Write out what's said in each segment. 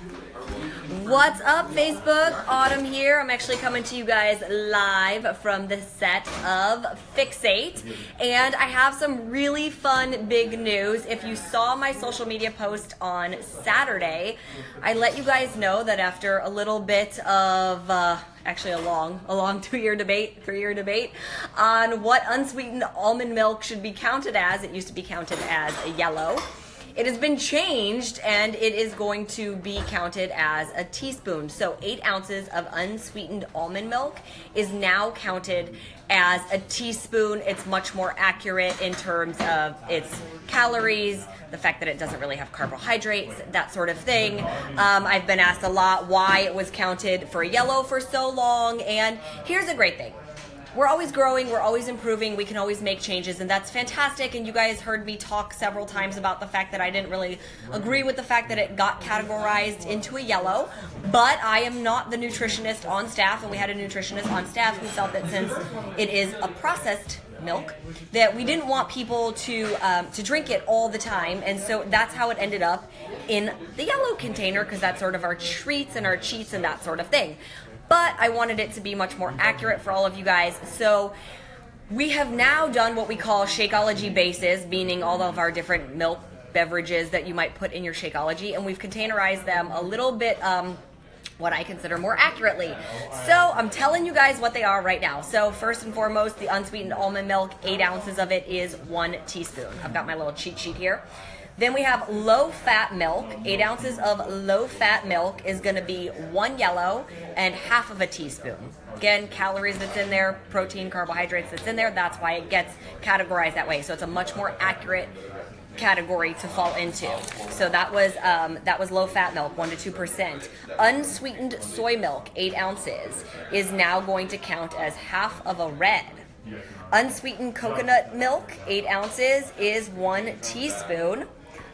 What's up, Facebook? Autumn here. I'm actually coming to you guys live from the set of Fixate. And I have some really fun big news. If you saw my social media post on Saturday, I let you guys know that after a little bit of uh, actually a long, a long two-year debate, three-year debate on what unsweetened almond milk should be counted as. It used to be counted as yellow. It has been changed and it is going to be counted as a teaspoon. So, eight ounces of unsweetened almond milk is now counted as a teaspoon. It's much more accurate in terms of its calories, the fact that it doesn't really have carbohydrates, that sort of thing. Um, I've been asked a lot why it was counted for yellow for so long, and here's a great thing we're always growing, we're always improving, we can always make changes, and that's fantastic. And you guys heard me talk several times about the fact that I didn't really agree with the fact that it got categorized into a yellow. But I am not the nutritionist on staff, and we had a nutritionist on staff who felt that since it is a processed milk that we didn't want people to um, to drink it all the time and so that's how it ended up in the yellow container because that's sort of our treats and our cheats and that sort of thing but I wanted it to be much more accurate for all of you guys. So we have now done what we call Shakeology bases, meaning all of our different milk beverages that you might put in your Shakeology, and we've containerized them a little bit. Um, what I consider more accurately. So I'm telling you guys what they are right now. So first and foremost, the unsweetened almond milk, eight ounces of it is one teaspoon. I've got my little cheat sheet here. Then we have low fat milk. Eight ounces of low fat milk is going to be one yellow and half of a teaspoon. Again, calories that's in there, protein, carbohydrates that's in there. That's why it gets categorized that way. So it's a much more accurate category to fall into. So that was um, that was low fat milk, one to two percent. Unsweetened soy milk, eight ounces, is now going to count as half of a red. Unsweetened coconut milk, eight ounces, is one teaspoon.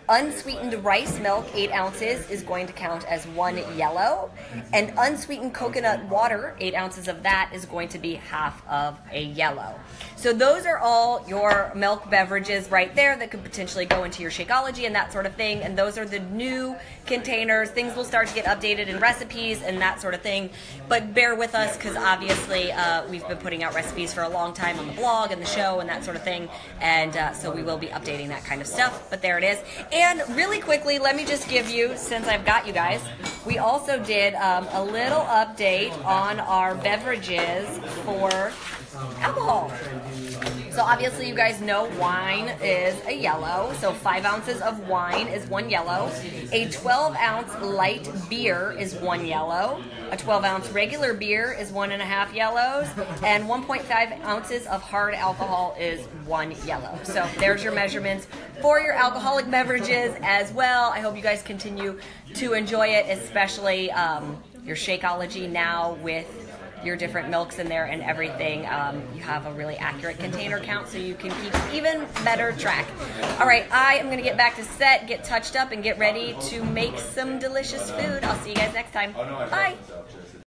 Unsweetened rice milk, 8 ounces, is going to count as one yellow. And unsweetened coconut water, 8 ounces of that, is going to be half of a yellow. So those are all your milk beverages right there that could potentially go into your Shakeology and that sort of thing. And those are the new containers. Things will start to get updated in recipes and that sort of thing. But bear with us because obviously uh, we've been putting out recipes for a long time on the blog and the show and that sort of thing. And uh, so we will be updating that kind of stuff. But there it is. And really quickly, let me just give you, since I've got you guys, we also did um, a little update on our beverages for alcohol. So obviously you guys know wine is a yellow. So five ounces of wine is one yellow. A 12 ounce light beer is one yellow. A 12 ounce regular beer is one and a half yellows. And 1.5 ounces of hard alcohol is one yellow. So there's your measurements for your alcoholic beverages as well. I hope you guys continue to enjoy it, especially um, your Shakeology now with your different milks in there and everything. Um, you have a really accurate container count so you can keep even better track. All right, I am going to get back to set, get touched up, and get ready to make some delicious food. I'll see you guys next time. Bye.